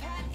I've had